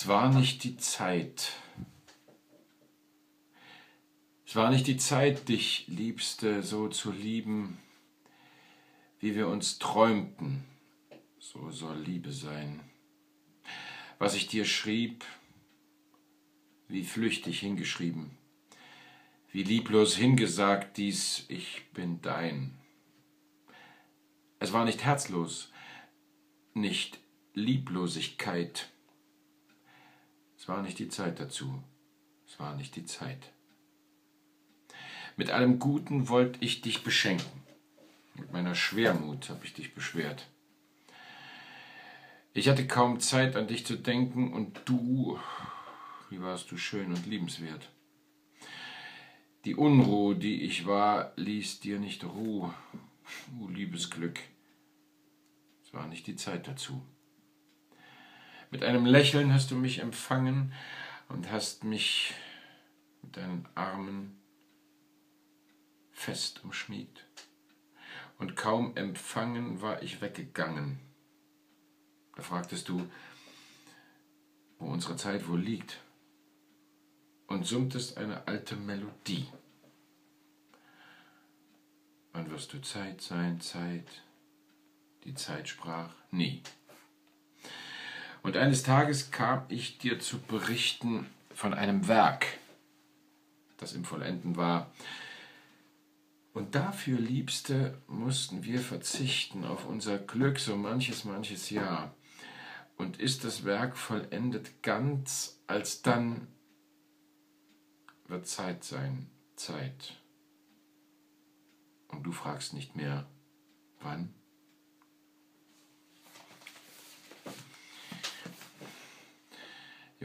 Es war nicht die Zeit. Es war nicht die Zeit, dich, Liebste, so zu lieben, wie wir uns träumten. So soll Liebe sein. Was ich dir schrieb, wie flüchtig hingeschrieben, wie lieblos hingesagt dies, ich bin dein. Es war nicht herzlos, nicht Lieblosigkeit. Es war nicht die Zeit dazu, es war nicht die Zeit. Mit allem Guten wollte ich dich beschenken, mit meiner Schwermut habe ich dich beschwert. Ich hatte kaum Zeit an dich zu denken und du, wie warst du schön und liebenswert. Die Unruhe, die ich war, ließ dir nicht Ruhe, du liebes Glück. Es war nicht die Zeit dazu. Mit einem Lächeln hast du mich empfangen und hast mich mit deinen Armen fest umschmiegt. Und kaum empfangen war ich weggegangen. Da fragtest du, wo unsere Zeit wohl liegt, und summtest eine alte Melodie. Wann wirst du Zeit sein, Zeit? Die Zeit sprach nie. Und eines Tages kam ich dir zu berichten von einem Werk, das im Vollenden war. Und dafür, Liebste, mussten wir verzichten auf unser Glück so manches, manches Jahr. Und ist das Werk vollendet ganz, alsdann wird Zeit sein, Zeit. Und du fragst nicht mehr, wann?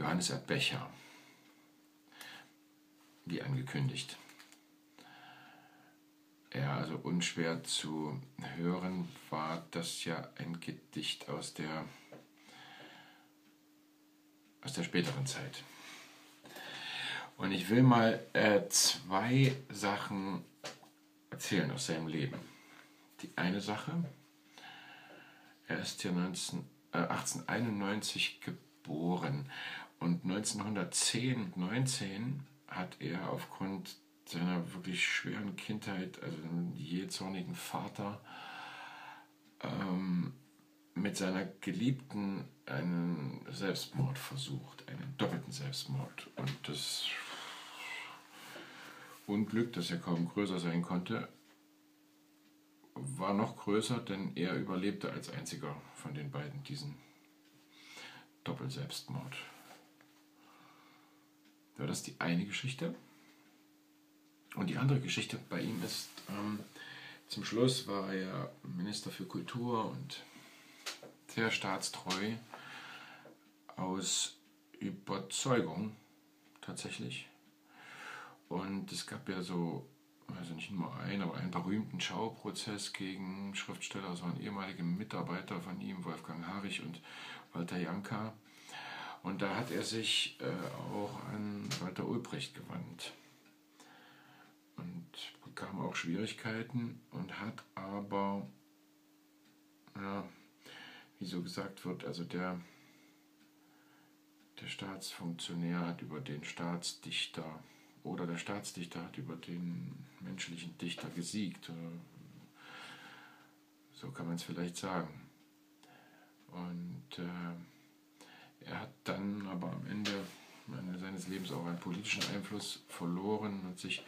Johannes Erdbecher, wie angekündigt. Ja, also unschwer zu hören war das ja ein Gedicht aus der, aus der späteren Zeit. Und ich will mal äh, zwei Sachen erzählen aus seinem Leben. Die eine Sache, er ist ja 19, äh, 1891 geboren und 1910 und 19 hat er aufgrund seiner wirklich schweren Kindheit, also einem jähzornigen Vater, ähm, mit seiner Geliebten einen Selbstmord versucht, einen doppelten Selbstmord. Und das Unglück, das ja kaum größer sein konnte, war noch größer, denn er überlebte als einziger von den beiden diesen Doppelselbstmord. War das die eine Geschichte? Und die andere Geschichte bei ihm ist, ähm, zum Schluss war er Minister für Kultur und sehr staatstreu aus Überzeugung tatsächlich. Und es gab ja so, also nicht nur einen, aber einen berühmten Schauprozess gegen Schriftsteller, waren ehemalige Mitarbeiter von ihm, Wolfgang Harich und Walter Janka. Und da hat er sich äh, auch an Walter Ulbricht gewandt und bekam auch Schwierigkeiten und hat aber, ja, wie so gesagt wird, also der, der Staatsfunktionär hat über den Staatsdichter oder der Staatsdichter hat über den menschlichen Dichter gesiegt. So kann man es vielleicht sagen. Und äh, er hat dann aber am Ende seines Lebens auch einen politischen Einfluss verloren und sich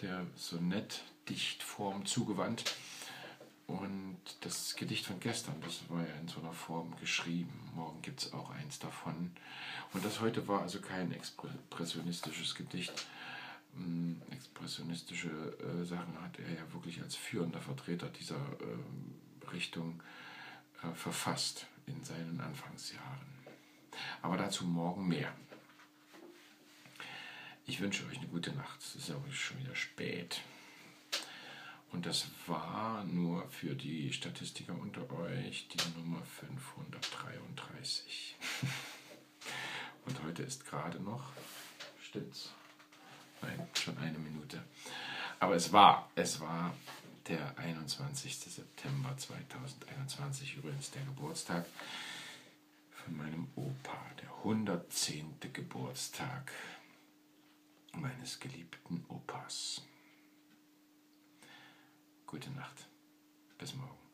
der Sonettdichtform zugewandt. Und das Gedicht von gestern, das war ja in so einer Form geschrieben. Morgen gibt es auch eins davon. Und das heute war also kein expressionistisches Gedicht. Hm, expressionistische äh, Sachen hat er ja wirklich als führender Vertreter dieser äh, Richtung äh, verfasst in seinen Anfangsjahren. Aber dazu morgen mehr. Ich wünsche euch eine gute Nacht. Es ist ja schon wieder spät. Und das war nur für die Statistiker unter euch die Nummer 533. Und heute ist gerade noch, stimmt's? Nein, schon eine Minute. Aber es war, es war der 21. September 2021, übrigens der Geburtstag von meinem Opa, der 110. Geburtstag meines geliebten Opas. Gute Nacht. Bis morgen.